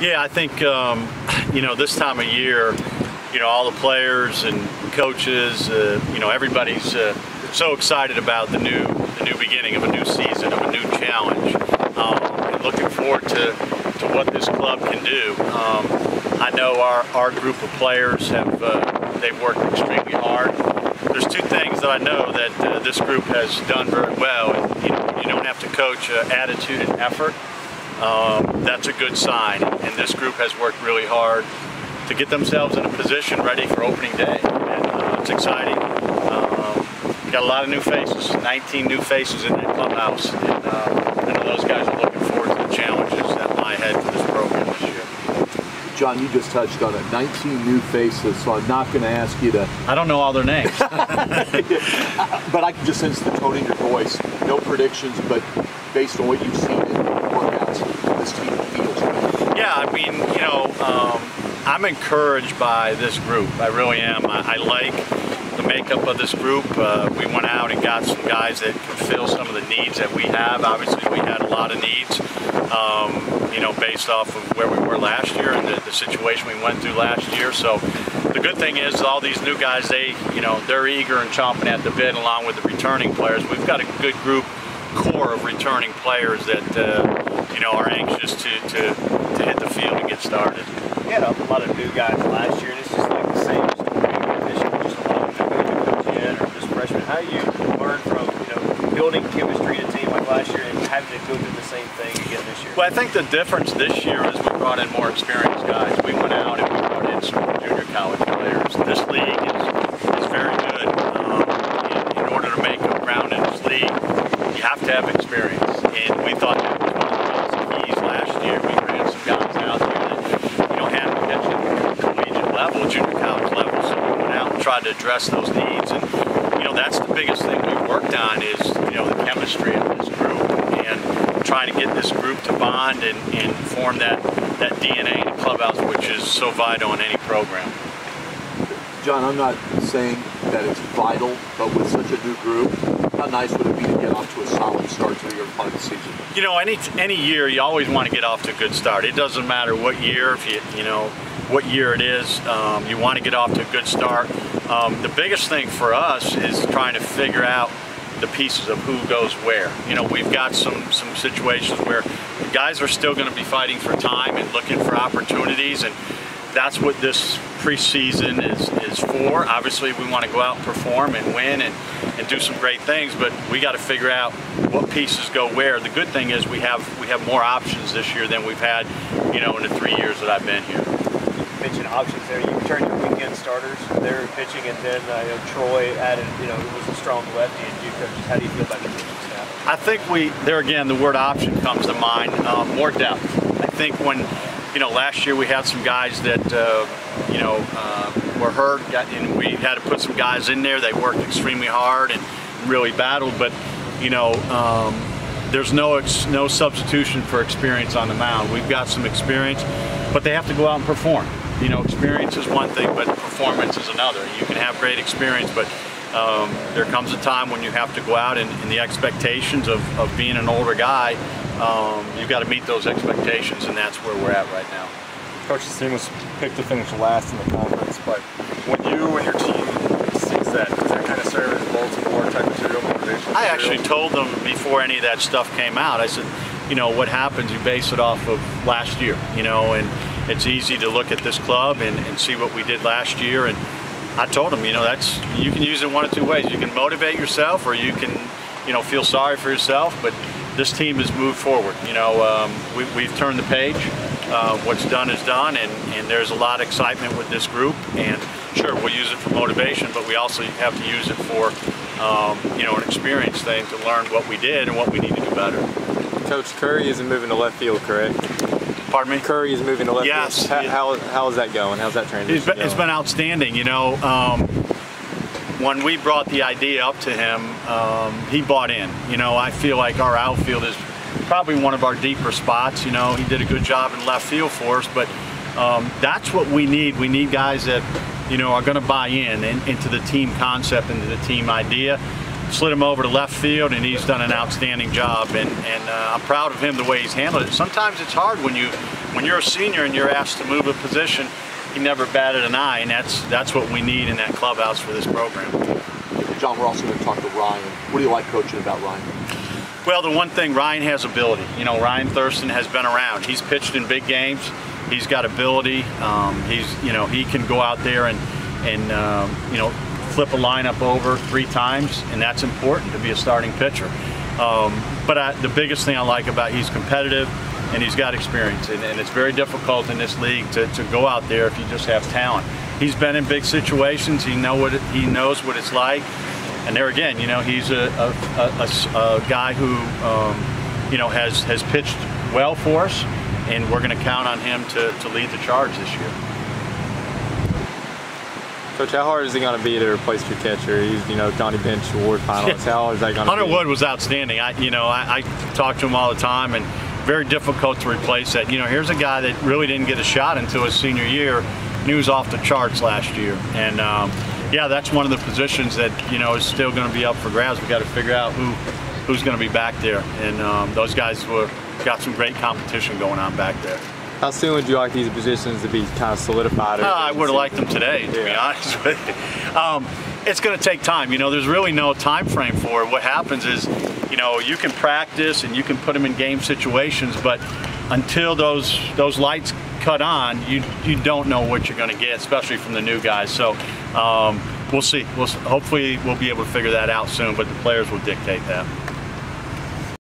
Yeah, I think um, you know this time of year, you know all the players and coaches, uh, you know everybody's uh, so excited about the new the new beginning of a new season, of a new challenge, um, and looking forward to, to what this club can do. Um, I know our, our group of players have uh, they've worked extremely hard. There's two things that I know that uh, this group has done very well. And, you, know, you don't have to coach uh, attitude and effort um, that's a good sign. And this group has worked really hard to get themselves in a position ready for opening day. And uh, it's exciting. Um, got a lot of new faces, 19 new faces in that clubhouse. And uh, I know those guys are looking forward to the challenges that lie ahead for this program this year. John, you just touched on it. 19 new faces, so I'm not going to ask you to. I don't know all their names. but I can just sense the tone in your voice. No predictions, but based on what you've seen in workouts, this team feels. Yeah, I mean, you know, um, I'm encouraged by this group. I really am. I, I like the makeup of this group. Uh, we went out and got some guys that can fill some of the needs that we have. Obviously, we had a lot of needs, um, you know, based off of where we were last year and the, the situation we went through last year. So the good thing is all these new guys, they, you know, they're eager and chomping at the bit along with the returning players. We've got a good group core of returning players that uh, you know are anxious to, to, to hit the field and get started. We had a lot of new guys last year, and it's just like the same story. Just a lot of new comes in, or just freshmen. How you learn from you know building chemistry in a team like last year and having to go through the same thing again this year? Well, I think the difference this year is we brought in more experienced guys. We went out and we brought in some junior college players. This league is, is very good. Um, in, in order to make a ground in this league, you have to have experience. And we thought that was one of the biggest keys last year. We ran some guys out there that, you know, hadn't pitched at collegiate level, junior college level. So we went out and tried to address those needs. And, you know, that's the biggest thing we worked on is, you know, the chemistry of this group and trying to get this group to bond and, and form that, that DNA in the clubhouse, which is so vital in any program. John, I'm not saying that it's vital, but with such a new group, how nice would it be to get off to a solid start to your fun season? You know, any any year you always want to get off to a good start. It doesn't matter what year, if you you know what year it is, um, you want to get off to a good start. Um, the biggest thing for us is trying to figure out the pieces of who goes where. You know, we've got some some situations where guys are still going to be fighting for time and looking for opportunities and that's what this preseason is, is for. Obviously, we want to go out and perform and win and, and do some great things, but we got to figure out what pieces go where. The good thing is we have we have more options this year than we've had, you know, in the three years that I've been here. Mentioned options there. You turn your weekend starters. They're pitching, and then uh, you know, Troy added. You know, it was a strong lefty and you coaches. How do you feel about the pitching staff? I think we there again the word option comes to mind. Um, more depth. I think when you know, last year we had some guys that, uh, you know, uh, were hurt, got, and we had to put some guys in there. They worked extremely hard and really battled, but, you know, um, there's no no substitution for experience on the mound. We've got some experience, but they have to go out and perform. You know, experience is one thing, but performance is another. You can have great experience, but um, there comes a time when you have to go out and, and the expectations of, of being an older guy um, you've got to meet those expectations, and that's where we're at right now. Coach, the team was picked to finish last in the conference, but when you and your team sees that, does that kind of serve as bulletin board type material, motivation? I actually told them before any of that stuff came out, I said, you know, what happens, you base it off of last year, you know, and it's easy to look at this club and, and see what we did last year. And I told them, you know, that's, you can use it one of two ways. You can motivate yourself or you can, you know, feel sorry for yourself, but this team has moved forward. You know, um, we, have turned the page. Uh, what's done is done, and, and there's a lot of excitement with this group. And sure, we'll use it for motivation, but we also have to use it for, um, you know, an experience thing to learn what we did and what we need to do better. Coach Curry isn't moving to left field, correct? Pardon me? Curry is moving to left yes, field. How, how, how is that going? How's that transition it's been, going? It's been outstanding. You know, um, when we brought the idea up to him, um, he bought in. You know, I feel like our outfield is probably one of our deeper spots. You know, he did a good job in left field for us, but um, that's what we need. We need guys that, you know, are going to buy in, in into the team concept, into the team idea. Slid him over to left field, and he's done an outstanding job. And, and uh, I'm proud of him the way he's handled it. Sometimes it's hard when you when you're a senior and you're asked to move a position. He never batted an eye, and that's that's what we need in that clubhouse for this program. John, we're also going to talk to Ryan. What do you like coaching about Ryan? Well, the one thing Ryan has ability. You know, Ryan Thurston has been around. He's pitched in big games. He's got ability. Um, he's you know he can go out there and and um, you know flip a lineup over three times, and that's important to be a starting pitcher. Um, but I, the biggest thing I like about he's competitive and he's got experience, and, and it's very difficult in this league to, to go out there if you just have talent. He's been in big situations. He know what he knows what it's like, and there again, you know, he's a, a, a, a guy who um, you know has has pitched well for us, and we're going to count on him to, to lead the charge this year. Coach, how hard is it going to be to replace your catcher? He's, you know, Johnny Bench award finalist. How hard is that going to Hunter be? Wood was outstanding. I, you know, I, I talk to him all the time, and very difficult to replace that. You know, here's a guy that really didn't get a shot until his senior year, and he was off the charts last year. And um, yeah, that's one of the positions that you know is still going to be up for grabs. We got to figure out who who's going to be back there, and um, those guys were got some great competition going on back there. How soon would you like these positions to be kind of solidified? or- Uh, I would have liked them today, to be honest with you. Um, it's going to take time. You know, there's really no time frame for it. What happens is, you know, you can practice and you can put them in game situations, but until those those lights cut on, you you don't know what you're going to get, especially from the new guys. So um, we'll see. We'll hopefully we'll be able to figure that out soon, but the players will dictate that.